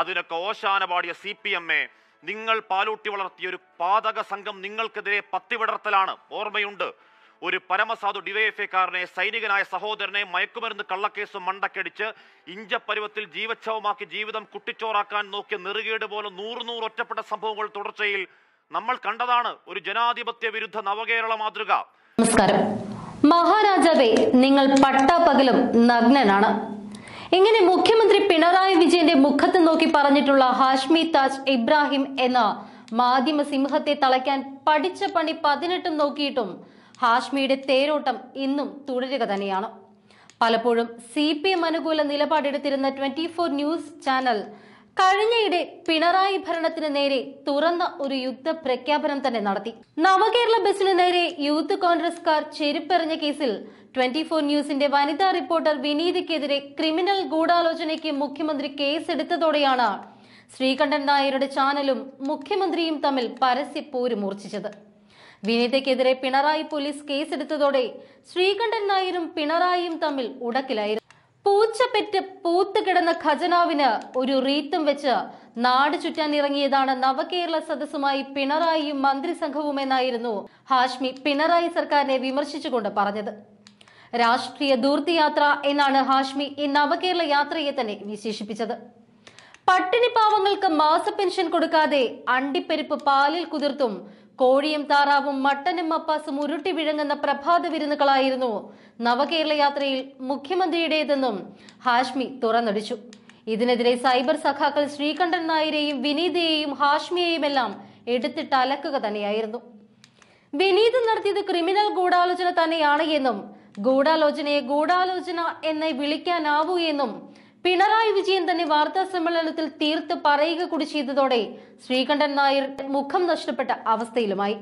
അതിനൊക്കെ ഓശാന പാടിയ C P M A നിങ്ങൾ പാലൂട്ടി വളർത്തിയ ഒരു പാതക സംഘം നിങ്ങൾക്കെതിരെ പത്തിവിടർത്തലാണ്. ഓർമ്മയുണ്ട് ഒരു പരമസാധു ഡിവൈഎഫ്ഐക്കാരനെ സൈനികനായ സഹോദരനെ മയക്കുമരുന്ന് കള്ളക്കേസ് മണ്ടക്കടിച്ച് ഇഞ്ചപ്പരുവത്തിൽ ജീവച്ഛവമാക്കി ജീവിതം കുട്ടിച്ചോറാക്കാൻ നോക്കിയ നെറുകേട് പോലെ നൂറ് നൂറ് ഒറ്റപ്പെട്ട സംഭവങ്ങൾ തുടർച്ചയിൽ നമ്മൾ കണ്ടതാണ്. ഒരു ജനാധിപത്യ വിരുദ്ധ നവകേരള മാതൃക. നമസ്കാരം. മഹാരാജാവേ നിങ്ങൾ പട്ടാപ്പകലും നഗ്നനാണ്. ഇങ്ങനെ മുഖ്യമന്ത്രി പിണറായി വിജയന്റെ മുഖത്ത് നോക്കി പറഞ്ഞിട്ടുള്ള ഹാഷ്മി താജ് ഇബ്രാഹിം എന്ന മാധ്യമ സിംഹത്തെ തളയ്ക്കാൻ പഠിച്ച പണി പതിനെട്ടും നോക്കിയിട്ടും ഹാഷ്മിയുടെ തേരോട്ടം ഇന്നും തുടരുക തന്നെയാണ്. പലപ്പോഴും സി പി എം അനുകൂല നിലപാടെടുത്തിരുന്ന ട്വന്റി ഫോർ ന്യൂസ് ചാനൽ കഴിഞ്ഞയിടെ പിണറായി ഭരണത്തിന് നേരെ തുറന്ന ഒരു യുദ്ധ പ്രഖ്യാപനം തന്നെ നടത്തി. നവകേരള ബസിന് നേരെ യൂത്ത് കോൺഗ്രസ്കാർ ചെരുപ്പെറിഞ്ഞ കേസിൽ ട്വന്റി ഫോർ ന്യൂസിന്റെ വനിതാ റിപ്പോർട്ടർ വിനീതിക്കെതിരെ ക്രിമിനൽ ഗൂഢാലോചനയ്ക്ക് മുഖ്യമന്ത്രി കേസെടുത്തതോടെയാണ് ശ്രീകണ്ഠൻ നായരുടെ ചാനലും മുഖ്യമന്ത്രിയും തമ്മിൽ പരസ്യ പോര് മൂർച്ഛിച്ചത് വിനീതയ്ക്കെതിരെ പിണറായി പോലീസ് കേസെടുത്തതോടെ ശ്രീകണ്ഠൻ നായരും പിണറായിയും തമ്മിൽ ഉടക്കിലായിരുന്നു. പൂച്ചപ്പെറ്റ് പൂത്ത് കിടന്ന ഖജനാവിന് ഒരു റീത്തും വെച്ച് നാട് ചുറ്റാൻ ഇറങ്ങിയതാണ് നവകേരള സദസ്സുമായി പിണറായിയും മന്ത്രിസംഘവുമെന്നായിരുന്നു ഹാഷ്മി പിണറായി സർക്കാരിനെ വിമർശിച്ചുകൊണ്ട് പറഞ്ഞത്. രാഷ്ട്രീയ ദൂർത്തിയാത്ര എന്നാണ് ഹാഷ്മി ഈ നവകേരള യാത്രയെ തന്നെ വിശേഷിപ്പിച്ചത്. പട്ടിണി പാവങ്ങൾക്ക് മാസ പെൻഷൻ കൊടുക്കാതെ അണ്ടിപ്പരിപ്പ് പാലിൽ കുതിർത്തും കോഴിയും താറാവും മട്ടനും മപ്പാസും ഉരുട്ടി വിഴുങ്ങുന്ന പ്രഭാത വിരുന്നുകളായിരുന്നു നവകേരള യാത്രയിൽ മുഖ്യമന്ത്രിയുടേതെന്നും ഹാഷ്മി തുറന്നടിച്ചു. ഇതിനെതിരെ സൈബർ സഖാക്കൾ ശ്രീകണ്ഠൻ നായരെയും വിനീതയെയും ഹാഷ്മിയെയുമെല്ലാം എടുത്തിട്ട് അലക്കുക തന്നെയായിരുന്നു. വിനീത് നടത്തിയത് ക്രിമിനൽ ഗൂഢാലോചന തന്നെയാണ് എന്നും ഗൂഢാലോചനയെ ഗൂഢാലോചന എന്നെ വിളിക്കാനാവൂ എന്നും പിണറായി വിജയൻ തന്നെ വാർത്താ സമ്മേളനത്തിൽ തീർത്ത് പറയുക കൂടി ചെയ്തതോടെ ശ്രീകണ്ഠൻ നായർ മുഖം നഷ്ടപ്പെട്ട അവസ്ഥയിലുമായി.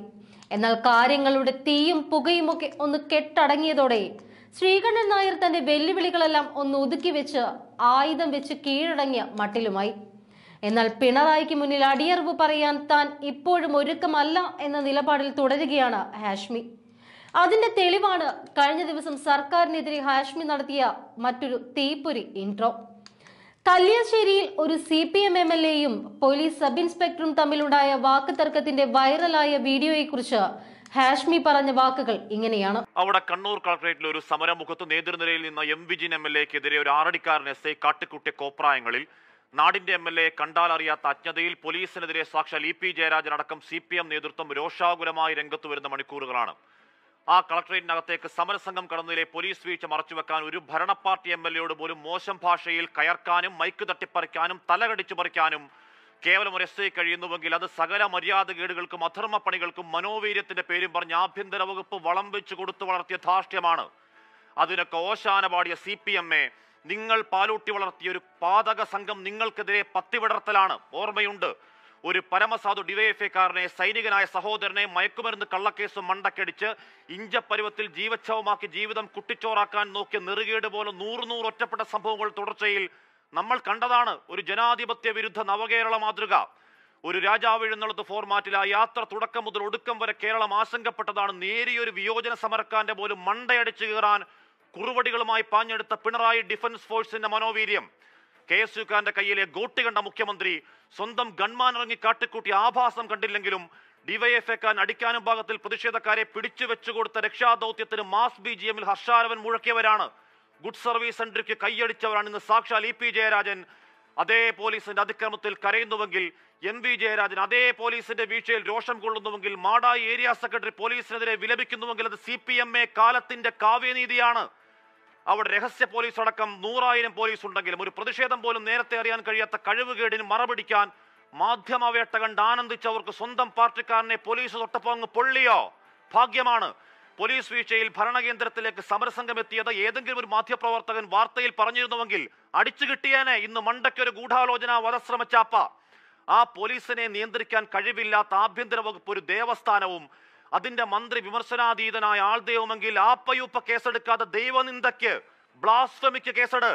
എന്നാൽ കാര്യങ്ങളുടെ തീയും പുകയുമൊക്കെ ഒന്ന് കെട്ടടങ്ങിയതോടെ ശ്രീകണ്ഠൻ നായർ തന്റെ വെല്ലുവിളികളെല്ലാം ഒന്ന് ഒതുക്കി വെച്ച് ആയുധം വെച്ച് കീഴടങ്ങിയ മട്ടിലുമായി. എന്നാൽ പിണറായിക്ക് മുന്നിൽ അടിയറവ് പറയാൻ താൻ ഇപ്പോഴും ഒരുക്കമല്ല എന്ന നിലപാടിൽ തുടരുകയാണ് ഹാഷ്മി. അതിന്റെ തെളിവാണ് കഴിഞ്ഞ ദിവസം സർക്കാരിനെതിരെ ഹാഷ്മി നടത്തിയ മറ്റൊരു തീപ്പൊരി ഇൻട്രോ കല്യാശ്ശേരിയിൽ ഒരു C P M M L എയും പോലീസ് സബ് ഇൻസ്പെക്ടറും തമ്മിലുണ്ടായ വാക്ക് തർക്കത്തിന്റെ വൈറലായ വീഡിയോയെക്കുറിച്ച് ഹാഷ്മി പറഞ്ഞ വാക്കുകൾ ഇങ്ങനെയാണ്. അവിടെ കണ്ണൂർ കളക്ടറേറ്റിൽ ഒരു സമരമുഖത്ത് നേതൃനിരയിൽ നിന്ന് എം വിജിൻ എം എൽ എക്കെതിരെ ഒരു ആറടിക്കാരൻ എസ് ഐ കാട്ടിക്കുട്ടിയ കോപ്രായങ്ങളിൽ നാടിന്റെ എം എൽ എ കണ്ടാൽ അറിയാത്ത അജ്ഞതയിൽ പോലീസിനെതിരെ സാക്ഷാൽ ഇ പി ജയരാജൻ അടക്കം സി പി എം നേതൃത്വം രോഷാകുലമായി രംഗത്ത് വരുന്ന മണിക്കൂറുകളാണ്. ആ കളക്ടറേറ്റിനകത്തേക്ക് സമരസംഘം കടന്നതിലെ പോലീസ് വീഴ്ച മറച്ചുവെക്കാൻ ഒരു ഭരണ പാർട്ടി എം എൽ എയോട് പോലും മോശം ഭാഷയിൽ കയർക്കാനും മൈക്ക് തട്ടിപ്പറിക്കാനും തലകടിച്ചു പറിക്കാനും കേവലം ഒരു എസ് ഐ കഴിയുന്നുവെങ്കിൽ അത് സകല മര്യാദകേടുകൾക്കും അധർമ്മ പണികൾക്കും മനോവീര്യത്തിന്റെ പേരും പറഞ്ഞ് ആഭ്യന്തര വകുപ്പ് വളം വെച്ച് കൊടുത്തു വളർത്തിയ ധാർഷ്ട്യമാണ്. അതിനൊക്കെ ഓശാന പാടിയ സി പി എം എ നിങ്ങൾ പാലൂട്ടി വളർത്തിയ ഒരു പാതക സംഘം നിങ്ങൾക്കെതിരെ പത്തിവിടർത്തലാണ്. ഓർമ്മയുണ്ട്. ഒരു പരമസാധു ഡിവൈഎഫ്ഐക്കാരനെ സൈനികനായ സഹോദരനെ മയക്കുമരുന്ന് കള്ളക്കേസ് മണ്ടക്കടിച്ച് ഇഞ്ചപ്പരുവത്തിൽ ജീവച്ഛവമാക്കി ജീവിതം കുട്ടിച്ചോറാക്കാൻ നോക്കിയ നെറുകേട് പോലെ നൂറ് നൂറ് ഒറ്റപ്പെട്ട സംഭവങ്ങൾ തുടർച്ചയിൽ നമ്മൾ കണ്ടതാണ്. ഒരു ജനാധിപത്യ വിരുദ്ധ നവകേരള മാതൃക. ഒരു രാജാവ് എഴുന്നള്ളത്ത് ഫോർമാറ്റിൽ ആ യാത്ര തുടക്കം മുതൽ ഒടുക്കം വരെ കേരളം ആശങ്കപ്പെട്ടതാണ്. നേരിയൊരു വിയോജന സമരക്കാരന്റെ പോലും മണ്ടയടിച്ചു കയറാൻ കുറുവടികളുമായി പാഞ്ഞെടുത്ത പിണറായി ഡിഫൻസ് ഫോഴ്സിന്റെ മനോവീര്യം. കെ എസ് യുക്കാരന്റെ കയ്യിലെ ഗോട്ടി കണ്ട മുഖ്യമന്ത്രി സ്വന്തം ഗൺമാൻ ഇറങ്ങി കാട്ടിക്കൂട്ടി ആഭാസം കണ്ടില്ലെങ്കിലും ഡിവൈഎഫ് ഡിവൈഎഫ്ഐക്കാരൻ അടിക്കാനും ഭാഗത്തിൽ പ്രതിഷേധക്കാരെ പിടിച്ചു വെച്ചുകൊടുത്ത രക്ഷാദൗത്യത്തിന് മാസ് ബി ജി എമ്മിൽ ഹർഷാരവൻ മുഴക്കിയവരാണ്. ഗുഡ് സർവീസ് സെന്ററിക്ക് കൈയടിച്ചവരാണ് ഇന്ന്. സാക്ഷാൽ ഇ പി ജയരാജൻ അതേ പോലീസിന്റെ അതിക്രമത്തിൽ കരയുന്നുവെങ്കിൽ എം വി ജയരാജൻ അതേ പോലീസിന്റെ വീഴ്ചയിൽ രോഷം കൊള്ളുന്നുവെങ്കിൽ മാടായി ഏരിയ സെക്രട്ടറി പോലീസിനെതിരെ വിലപിക്കുന്നുവെങ്കിൽ അത് സി പി എം എ കാലത്തിന്റെ കാവ്യനീതിയാണ്. അവിടെ രഹസ്യ പോലീസ് അടക്കം നൂറായിരം പോലീസ് ഉണ്ടെങ്കിലും ഒരു പ്രതിഷേധം പോലും നേരത്തെ അറിയാൻ കഴിയാത്ത കഴിവുകേടിന് മറപിടിക്കാൻ മാധ്യമവേട്ട കണ്ട് ആനന്ദിച്ചവർക്ക് സ്വന്തം പാർട്ടിക്കാരനെ പോലീസ് തൊട്ടപ്പോ പൊള്ളിയോ? ഭാഗ്യമാണ്. പോലീസ് വീഴ്ചയിൽ ഭരണകേന്ദ്രത്തിലേക്ക് സമരസംഘം എത്തിയത് ഏതെങ്കിലും ഒരു മാധ്യമപ്രവർത്തകൻ വാർത്തയിൽ പറഞ്ഞിരുന്നുവെങ്കിൽ അടിച്ചു കിട്ടിയേനെ. ഇന്ന് മണ്ടയ്ക്കൊരു ഗൂഢാലോചന വധശ്രമച്ചാപ്പ ആ പോലീസിനെ നിയന്ത്രിക്കാൻ കഴിവില്ലാത്ത ആഭ്യന്തര വകുപ്പ് ഒരു ദേവസ്ഥാനവും അതിന്റെ മന്ത്രി വിമർശനാതീതനായ ആൾ ദൈവമെങ്കിൽ ആപ്പയൂപ്പ കേസെടുക്കാതെ ദൈവനിന്ദയ്ക്ക് ബ്ലാസ്ഫമിക്ക് കേസെട്.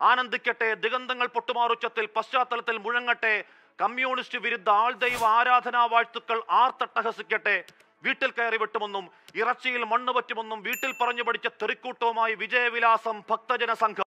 ആനന്ദിക്കട്ടെ ദിഗന്ധങ്ങൾ പൊട്ടുമാറുച്ചത്തിൽ പശ്ചാത്തലത്തിൽ മുഴങ്ങട്ടെ കമ്മ്യൂണിസ്റ്റ് വിരുദ്ധ ആൾ ദൈവ ആരാധനാ വാഴ്ത്തുക്കൾ ആർത്തട്ടഹസിക്കട്ടെ വീട്ടിൽ കയറി വെട്ടുമെന്നും ഇറച്ചിയിൽ മണ്ണ് പറ്റുമെന്നും വീട്ടിൽ പറഞ്ഞു പഠിച്ച തെറിക്കൂട്ടവുമായി വിജയവിലാസം ഭക്തജന സംഘം